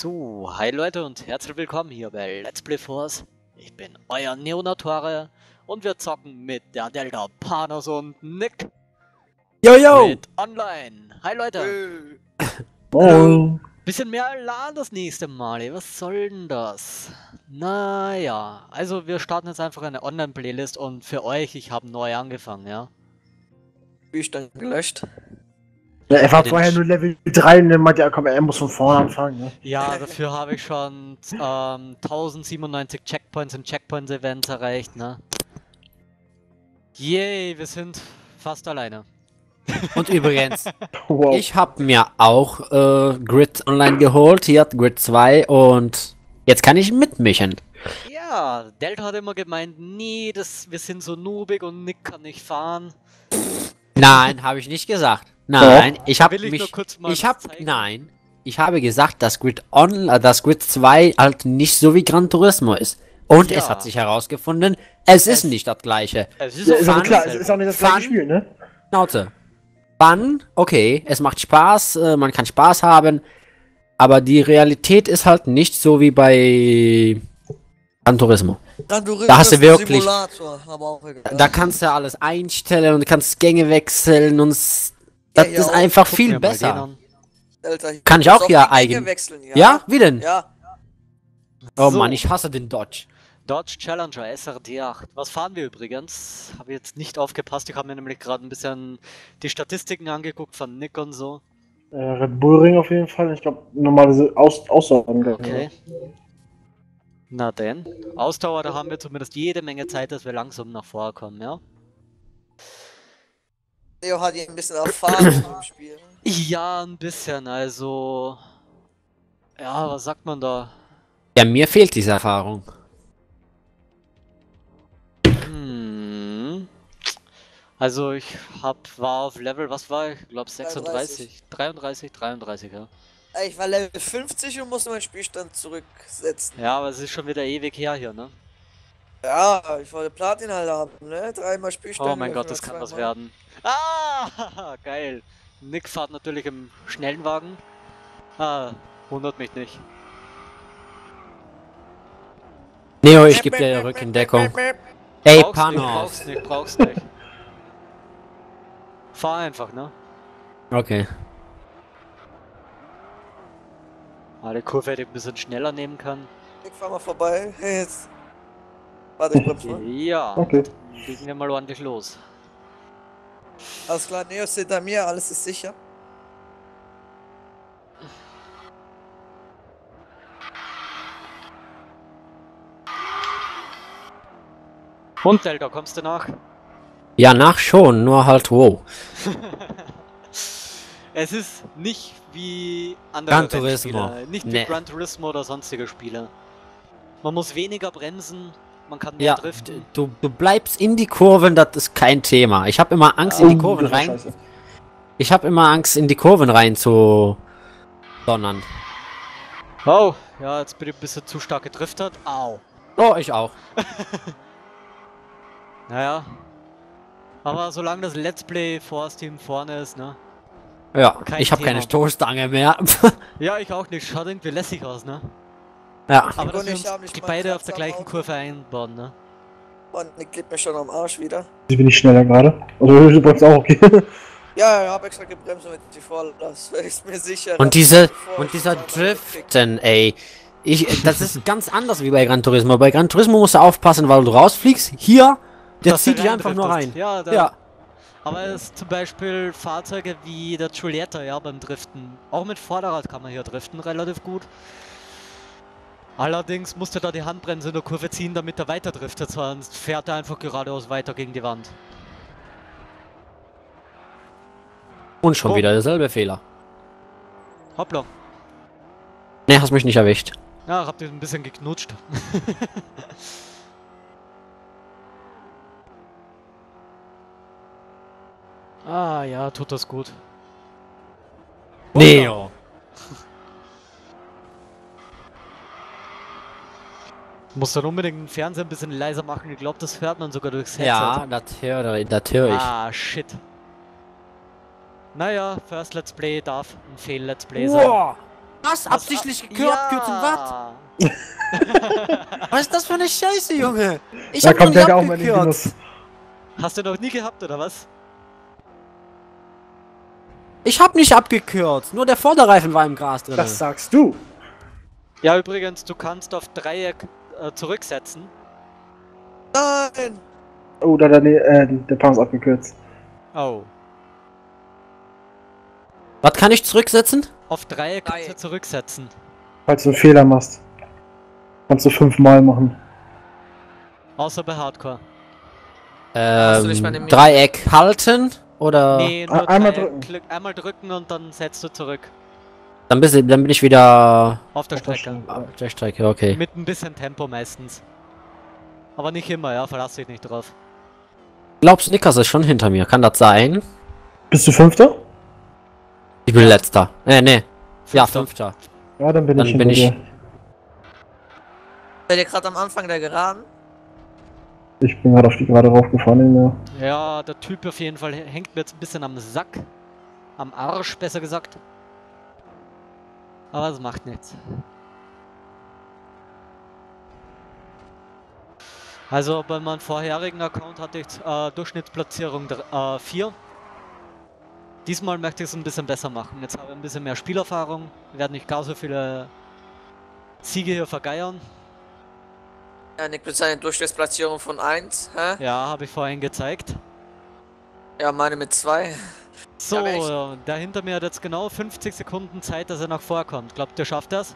So, hi Leute und herzlich willkommen hier bei Let's Play Force. Ich bin euer Neonatore und wir zocken mit der Delta Panos und Nick Yo, yo! mit Online. Hi Leute. Oh. Bisschen mehr Alarm das nächste Mal, ey. was soll denn das? Naja, also wir starten jetzt einfach eine Online-Playlist und für euch, ich habe neu angefangen, ja. Spielstand gelöscht. Ja, er war vorher nur Level 3 und dann meinte er, komm, er muss von vorne anfangen. Ne? Ja, dafür habe ich schon ähm, 1097 Checkpoints und Checkpoints-Events erreicht, ne? Yay, wir sind fast alleine. Und übrigens, Wow. ich habe mir auch äh, Grid Online geholt. Hier hat Grid 2 und jetzt kann ich mitmischen. Ja, Delta hat immer gemeint, nee, das, wir sind so noobig und Nick kann nicht fahren. Nein, habe ich nicht gesagt. Nein, ich habe Will ich nur mich. kurz mal Ich habe nein, ich habe gesagt, dass Grid On, äh, dass Grid 2 halt nicht so wie Gran Turismo ist. Und Ja. es hat sich herausgefunden, es ist Es- nicht das gleiche. Es ist ja, so ist auch fun klar, es ist auch nicht das gleiche Fun. Spiel, ne? Schnauze. Fun, okay, es macht Spaß, äh, man kann Spaß haben, aber die Realität ist halt nicht so wie bei Gran Turismo. Gran Turismo Da hast du ist wirklich- Simulator, aber auch egal. Da kannst du alles einstellen und kannst Gänge wechseln und das Ja, ist auch. einfach viel besser. Alter, hier Kann ich auch hier eigen- wechseln, ja? Ja, wie denn? Ja, Oh So. Mann, ich hasse den Dodge. Dodge Challenger SRT8. Was fahren wir übrigens? Habe jetzt nicht aufgepasst, ich habe mir nämlich gerade ein bisschen die Statistiken angeguckt von Nick und so. Äh, Red Bull Ring auf jeden Fall. Ich glaube, normale Aus Aussagen. Okay. Na denn. Ausdauer, da haben wir zumindest jede Menge Zeit, dass wir langsam nach vorne kommen, ja? Leo hat hier ein bisschen Erfahrung im Spiel. Ja, ein bisschen, also. Ja, was sagt man da? Ja, mir fehlt diese Erfahrung. Hm. Also ich hab, war auf Level, was war ich? Ich glaube 36. 33, 33, ja. Ey, Ich war Level 50 und musste meinen Spielstand zurücksetzen. Ja, aber es ist schon wieder ewig her hier, ne? Ja, ich wollte Platin halt haben, ne? Dreimal Spielstand. Oh mein Gott, das kann was werden. Ah, geil. Nick fährt natürlich im schnellen Wagen. Ah, wundert mich nicht. Neo, ich gebe dir Rückendeckung. Ey, brauchst nicht, Panos. brauchst nicht, brauchst nicht. Fahr einfach, ne? Okay. Ah, die Kurve hätte ich ein bisschen schneller nehmen können. Ich fahr mal vorbei. Jetzt. Warte, ich bremse mal. Ja, Okay. legen wir mal ordentlich los. Alles klar, Neo ist hinter mir, alles ist sicher. Und Delta, kommst du nach? Ja, nach schon, nur halt wow. Es ist nicht wie andere Gran Turismo. Nicht wie Nee. Gran Turismo oder sonstige Spiele. Man muss weniger bremsen, man kann mehr Ja, driften. du, du bleibst in die Kurven, das ist kein Thema. Ich habe immer Angst, in die Oh, Kurven rein. scheiße. Ich habe immer Angst, in die Kurven rein zu donnern. Oh, ja, jetzt bin ich ein bisschen zu stark gedriftet. Au. Oh, ich auch. Naja. Aber solange das Let's Play Force Team vorne ist, ne? Ja, Kein ich habe keine. Stoßstange mehr. Ja, ich auch nicht. Schaut irgendwie lässig aus, ne? Ja. Aber dass wir ich uns mal beide auf der gleichen. Kurve einbauen, ne? Und ich klebt mir schon am Arsch wieder. Jetzt bin ich schneller gerade. Also, du bremst auch, okay. Ja, ich hab extra gebremst, damit ich die vorlasse. weil ich mir sicher Und diese ich und dieser. Driften, ey. Ich, das ist ganz anders wie bei Gran Turismo. Bei Gran Turismo musst du aufpassen, weil du rausfliegst. Hier, der Dass du zieht dich einfach nur rein. Ja, da, Ja. Aber es ist zum Beispiel Fahrzeuge wie der Giulietta, ja, beim Driften. Auch mit Vorderrad kann man hier driften, relativ gut. Allerdings musst du da die Handbremse in der Kurve ziehen, damit er weiter driftet, sonst fährt er einfach geradeaus weiter gegen die Wand. Und schon Oh. wieder derselbe Fehler. Hoppla. Ne, hast mich nicht erwischt. Ja, habt ihr ein bisschen geknutscht. ah ja, tut das gut. Neo. Muss dann unbedingt den Fernseher ein bisschen leiser machen. Ich glaube, das hört man sogar durchs Headset. Ja, das höre das hör ich. Ah, shit. Naja, First Let's Play darf ein Fail Let's Play sein. Wow. Was? Absichtlich gekürzt und was? Ja. Was ist das für eine Scheiße, Junge? Ich Da hab kommt noch ja nie auch mal in den abgekürzt. Genuss. Hast du noch nie gehabt, oder was? Ich hab nicht abgekürzt. Nur der Vorderreifen war im Gras drin. Das sagst du. Ja, übrigens, du kannst auf Dreieck äh, zurücksetzen. Nein! Oh, da der, äh, der Pan ist abgekürzt. Oh. Was kann ich zurücksetzen? Auf Dreieck kannst du zurücksetzen. Falls du einen Fehler machst. Kannst du fünfmal machen. Außer bei Hardcore. Ähm, Dreieck halten oder Nee, nur einmal drücken. Klick, einmal drücken und dann setzt du zurück. Dann, bist, du- dann bin ich wieder Auf der Auf Strecke. Auf der Strecke, okay. Mit ein bisschen Tempo meistens. Aber nicht immer, ja, verlass dich nicht drauf. Glaub, Snickers ist schon hinter mir. Kann das sein? Bist du Fünfter? Ich bin letzter. Äh, nee. Ja, Fünfter. fünfter. Ja, dann bin Dann ich bin ich- dir. Seid ihr gerade am Anfang der Geraden? Ich bin gerade auf die Gerade raufgefahren. Ja. Ja, der Typ auf jeden Fall hängt mir jetzt ein bisschen am Sack. Am Arsch, besser gesagt. Aber es macht nichts. Also bei meinem vorherigen Account hatte ich äh, Durchschnittsplatzierung 4. Diesmal möchte ich es ein bisschen besser machen. Jetzt habe ich ein bisschen mehr Spielerfahrung, werde nicht gar so viele Siege hier vergeiern. Ja, Nick mit seiner Durchschnittsplatzierung von 1, hä? Ja, habe ich vorhin gezeigt. Ja, meine mit 2. So, der hinter mir hat jetzt genau 50 Sekunden Zeit, dass er noch vorkommt. Glaubt ihr, schafft das?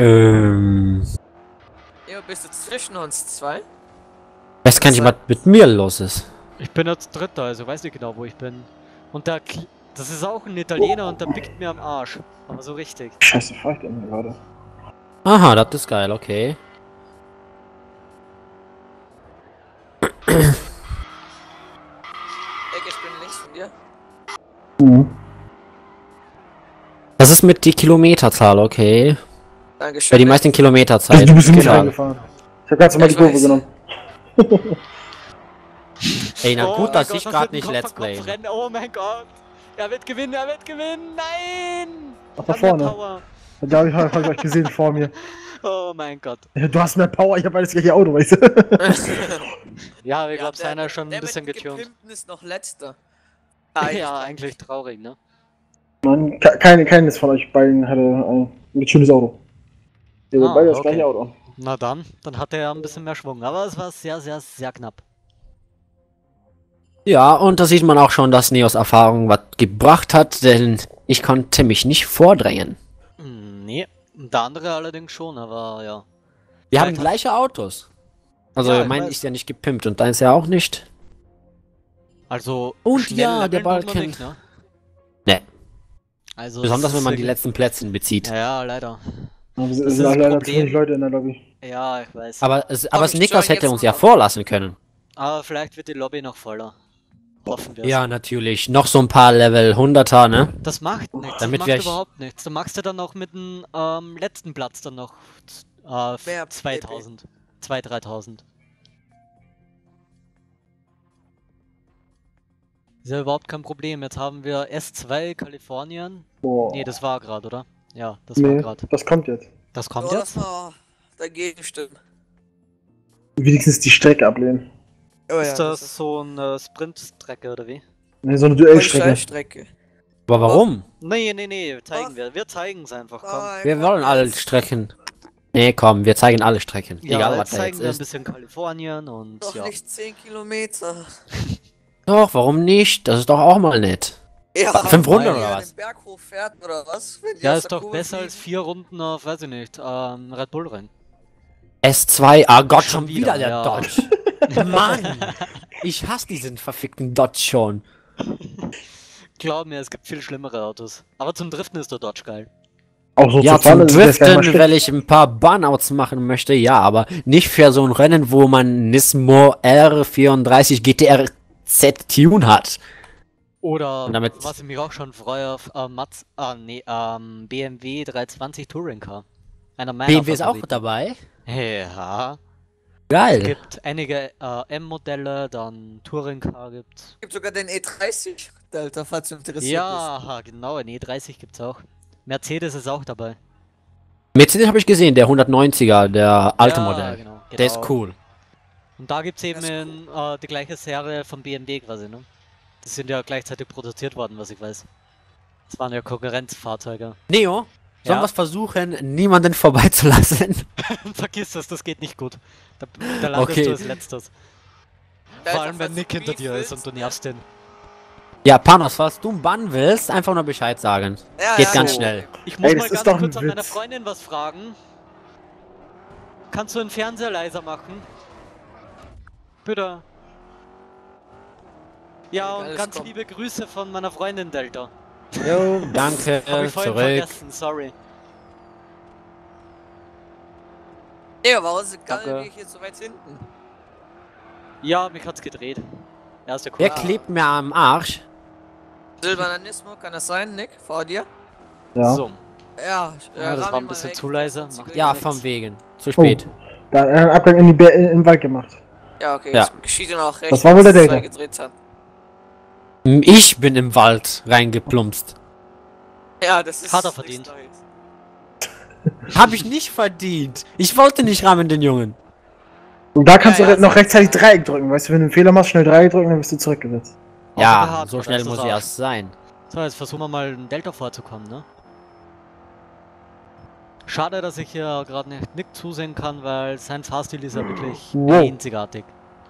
Ähm. Leo, bist du zwischen uns zwei? Weiß gar nicht, was mit mir los ist. Ich bin jetzt Dritter, also weiß nicht genau, wo ich bin. Und der, Kl- das ist auch ein Italiener und der pickt mir am Arsch. Aber so richtig. Scheiße, fahr ich denn gerade? Aha, das ist geil, okay. Mhm. Das ist mit die Kilometerzahl, okay. Dankeschön. Ja, die meisten Kilometerzeit. Also, du bist nicht reingefahren. Ich hab ganz normal Ja, die Kurve weiß. genommen. Ey, na Oh gut, dass Gott, ich gerade nicht Kopf Let's Play. Oh mein Gott. Er wird gewinnen, er wird gewinnen. Nein! Ach, da vorne. Power. Da hab ich, hab ich euch gesehen vor mir. Oh mein Gott. Ja, Du hast mehr Power, ich hab alles gleiche Auto, weißt du? Ja, ich Ja, glaube, der- seiner ist schon ein der bisschen getuned. Gepimpten ist noch letzter. Ja, eigentlich traurig, ne? Mann, ke- keine, keines von euch beiden hatte ein, ein schönes Auto. Ihr Ah, beide das okay. gleiche Auto. Na dann, dann hat er ja ein bisschen mehr Schwung. Aber es war sehr, sehr, sehr knapp. Ja, und da sieht man auch schon, dass Neos Erfahrung was gebracht hat, denn ich konnte mich nicht vordrängen. Hm, Nee, der andere allerdings schon, aber ja. Wir Ja, haben gleiche Autos. Also, Ja, ich mein weiß. ist ja nicht gepimpt und deins ja auch nicht. Also. Und ja, der Balken. Nicht, ne? Nee. Also Besonders es wenn man die letzten Plätze bezieht. Ja, ja, leider. Aber es Das es ist sind auch leider wenig Leute in der Lobby. Ja, ich weiß. Aber, es, aber ich Snickers hätte uns ja vorlassen können. Aber vielleicht wird die Lobby noch voller. Hoffen wir. Ja, natürlich. Noch so ein paar Level 100er, ne? Das macht nichts. Damit das wir macht überhaupt nichts. Du machst ja dann noch mit dem ähm, letzten Platz dann noch äh, Mehr 2000. 2.000, 3000. Ist ja überhaupt kein Problem. Jetzt haben wir S2 Kalifornien. Boah. Nee, das war gerade, oder? Ja, das war nee, gerade. das kommt jetzt. Das kommt Oh, jetzt? das war dagegen stimmen. Wenigstens die Strecke ablehnen. Oh ist das so eine Sprintstrecke oder wie? Nee, so eine Duellstrecke. Strecke. Aber warum? Nee, nee, nee, zeigen Was? wir. Wir zeigen es einfach, komm. Nein, Wir komm wollen alle. Strecken. Nee, komm, wir zeigen alle Strecken. Ja, Egal, was da zeigen jetzt wir ein ist. bisschen Kalifornien und Doch ja. nicht 10 Kilometer. Doch, warum nicht? Das ist doch auch mal nett. Ja, Fünf Runden wenn oder was? Den Berg hochfährt oder was? Ja, ist doch besser als fliegt. vier Runden auf, weiß ich nicht, ähm, Red Bull Rennen. S2, ah Gott, Schon schon wieder, wieder, der ja. Dodge. Mann, ich hasse diesen verfickten Dodge schon. Glaub mir, es gibt viel schlimmere Autos. Aber zum Driften ist der Dodge geil. Auch so Ja, zu zum Driften, weil ich ein paar Burnouts machen möchte, ja, aber nicht für so ein Rennen, wo man Nismo R34 GTR Z Tune hat. Oder, damit- was ich mich auch schon freue, auf äh, Mats, ah, nee, ähm, BMW 320 Touring Car. Einer meiner BMW ist auch Favoriten. dabei. Ja. Es Geil. gibt einige äh, M-Modelle, dann Touring Car gibt's. gibt sogar den E30. Delta, falls du interessiert bist. Ja, genau, ein E30 gibt's auch. Mercedes ist auch dabei. Mercedes habe ich gesehen, der 190er, der alte ja, Modell. Genau, Der ist genau. cool. Und da gibt's eben Das ist äh, die gleiche Serie von BMW quasi, ne? Die sind ja gleichzeitig produziert worden, was ich weiß. Das waren ja Konkurrenzfahrzeuge. Neo, sollen Ja? wir es versuchen, niemanden vorbeizulassen? Vergiss das, das geht nicht gut. Da, da landest Okay. du als letztes. Vor allem, wenn Nick hinter dir ist willst, und du nervst den. Ja, Panos, falls du einen Bann willst, einfach nur Bescheid sagen. Ja, Geht ja, ganz ja. schnell. Ich muss Ey, mal ist ganz kurz an meine Witz. Freundin was fragen. Kannst du den Fernseher leiser machen? Bitte. Ja, und Alles ganz kommt. liebe Grüße von meiner Freundin Delta. Jo, danke, Hab ich vorhin zurück. vergessen, sorry. Digga, warum ist ich hier so weit hinten? Ja, mich hat's gedreht. Erste Wer Kurve. klebt mir am Arsch? Silbernanismo, kann das sein, Nick? Vor dir? Ja. So, Ja, Ja, das ramm war ein bisschen weg, zu leise. Ja, vom Wegen. Zu Oh, spät. da äh, einen Abgang in die in den Wald gemacht. Ja, okay, Ja. das geschieht dann auch recht. Das war wohl der es gedreht hat. Ich bin im Wald reingeplumpst. Ja, das ist. Hat er verdient. Hab ich nicht verdient. Ich wollte nicht rammen, den Jungen. Und da kannst Ja, du ja, noch rechtzeitig Dreieck drücken. Weißt du, wenn du einen Fehler machst, schnell Dreieck drücken, dann wirst du zurückgesetzt. Ja, so schnell muss auch. erst sein. So, jetzt versuchen wir mal einen Delta vorzukommen, ne? Schade, dass ich hier gerade nicht Nick zusehen kann, weil sein Fahrstil ist ja wirklich Wow. einzigartig.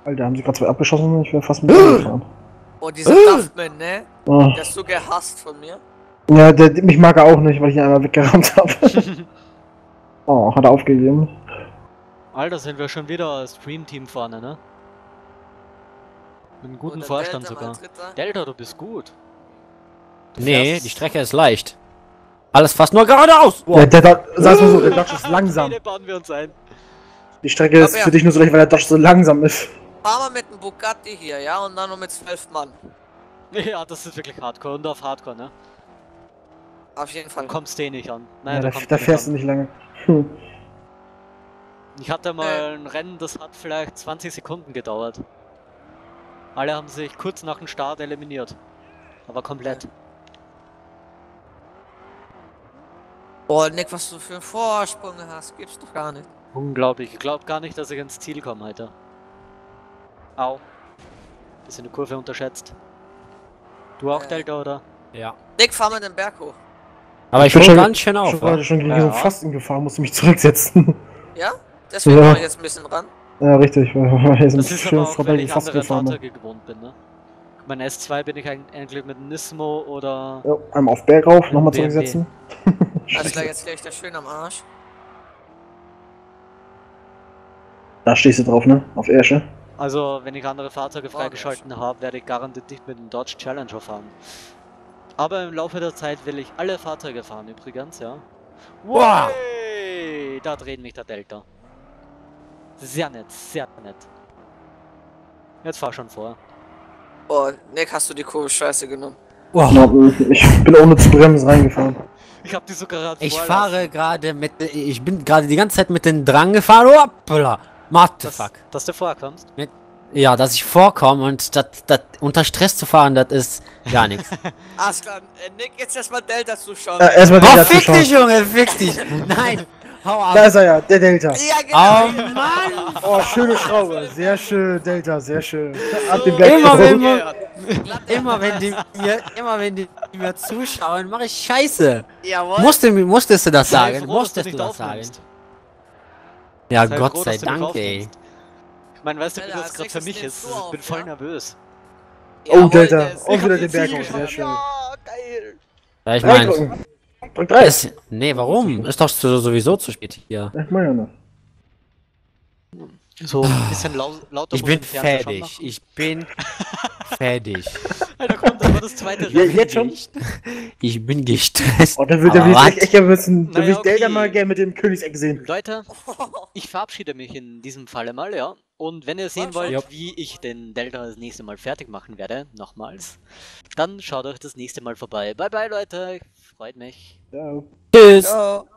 Alter, haben sie gerade zwei abgeschossen und ich wäre fast mit dem gefahren. Oh, dieser Äh. Duffman, ne? Oh. Der ist so gehasst von mir. Ja, der, mich mag er auch nicht, weil ich ihn einmal weggerammt habe. oh, hat er aufgegeben. Alter, sind wir schon wieder als Stream-Team vorne, ne? Mit einem guten Vorstand Delta sogar. Delta, du bist gut. Du Nee, die Strecke ist leicht. Alles fast nur geradeaus. Der, der, Dodge- sag's mal so, der Dodge ist langsam. Pläne bauen wir uns ein. Die Strecke ist für dich nur so leicht, weil der Dodge so langsam ist. Fahren wir mit dem Bugatti hier, ja? Und dann nur mit zwölf Mann. Ja, das ist wirklich Hardcore und auf Hardcore, ne? Auf jeden Fall. Dann kommst du eh nicht an. Nein, Ja, da, da, kommst da du fährst du nicht lange. Hm. an. Ich hatte mal Äh. ein Rennen, das hat vielleicht 20 Sekunden gedauert. Alle haben sich kurz nach dem Start eliminiert. Aber komplett. Boah, Nick, was du für einen Vorsprung hast, gibt's doch gar nicht. Unglaublich. Ich glaube gar nicht, dass ich ins Ziel komme heute. Au. Bisschen die Kurve unterschätzt. Du auch, Äh. Delta, oder? Ja. Nick, fahr mal den Berg hoch. Aber ich bin schon- ganz schön auf. Schon wa? gerade schon gegen Ja. so Pfosten gefahren, musste mich zurücksetzen. Ja? Deswegen Ja. ich jetzt ein bisschen ran. ja, richtig, weil Das ist schön aber auch, gegen ich andere gefahren. bin. Fahrzeuge gewohnt bin, ne? Mein S2 bin ich eig- eigentlich mit Nismo oder... Ja, einmal auf Berg rauf, nochmal zurücksetzen. Also da jetzt gleich da schön am Arsch. Da stehst du drauf, ne? Auf Ersche. Also, wenn ich andere Fahrzeuge Oh, freigeschalten habe, werde ich garantiert nicht mit dem Dodge Challenger fahren. Aber im Laufe der Zeit will ich alle Fahrzeuge fahren, übrigens, ja. Wow. Da dreht mich der Delta. Sehr nett, sehr nett. Jetzt fahr schon vor. Boah, Nick, hast du die Kurve scheiße genommen. Wow. Ich bin ohne zu bremsen reingefahren. Ich hab die sogar gerade Ich fahre gerade mit. Ich bin gerade die ganze Zeit mit den Drang gefahren. Hoppla. What the Dass, fuck? dass du vorkommst. Ja, dass ich vorkomme und das, das unter Stress zu fahren, das ist gar nichts. Alles klar, äh, Nick, jetzt erstmal Delta zuschauen. Äh, erstmal oh, den dazu fick schauen. dich, Junge, fick dich. Nein. Hau ab. Da ist er ja, der Delta. ja, Oh genau. Mann. Oh, schöne Schraube. Sehr schön, Delta, sehr schön. Ab den Berg Immer wenn man- Glatt- Immer wenn die mir, immer wenn die mir zuschauen, mache ich Scheiße. Jawohl. Musste, musstest du das sagen? froh, du Musstest du nicht das sagen? Ja, Sei Gott froh, sei du Dank, ey. Ich meine, weißt du, wie das gerade für mich ist? du Ich bin voll ja? Oh, nervös. Jawohl, Delta. ist- Oh, wieder den die Berg hoch, sehr schön. Ja, geil. Ja, ich meine, Drück drei. es- nee, warum? Ist doch so- sowieso zu spät hier. Ich meine ja noch. So ein bisschen lau lauter Ich bin fertig. Ich bin fertig. Alter, kommt aber das zweite Ja, jetzt schon? Ich bin gestresst. Oh, da will, da Aber will ich echt, wissen. Da will Naja, ich Delta mal gerne mit dem Königseck sehen. Leute, ich verabschiede mich in diesem Falle mal, ja. Und wenn ihr sehen wollt, Ja. wie ich den Delta das nächste Mal fertig machen werde, nochmals, dann schaut euch das nächste Mal vorbei. Bye bye, Leute. Freut mich. Ja. Tschüss. Ciao.